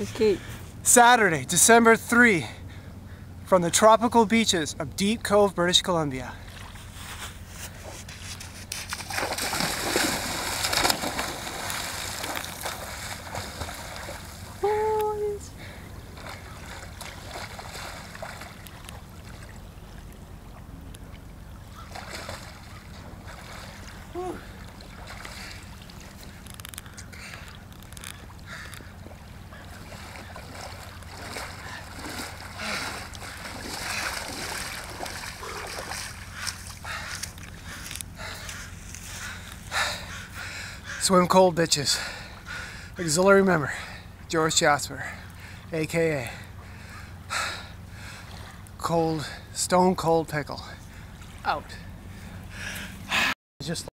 Okay. Saturday, December 3, from the tropical beaches of Deep Cove, British Columbia. Swim cold bitches. Auxiliary member, George Jasper, aka Cold, Stone Cold Pickle. Out. Just